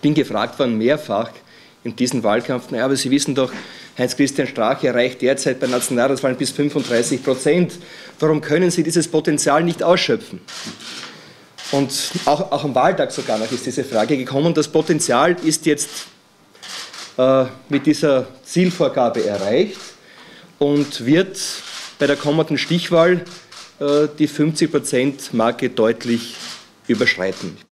Ich bin gefragt worden mehrfach in diesem Wahlkampf, naja, aber Sie wissen doch, Heinz-Christian Strache erreicht derzeit bei Nationalratswahlen bis 35 Prozent. Warum können Sie dieses Potenzial nicht ausschöpfen? Und auch, auch am Wahltag sogar noch ist diese Frage gekommen. Das Potenzial ist jetzt äh, mit dieser Zielvorgabe erreicht und wird bei der kommenden Stichwahl äh, die 50-Prozent-Marke deutlich überschreiten.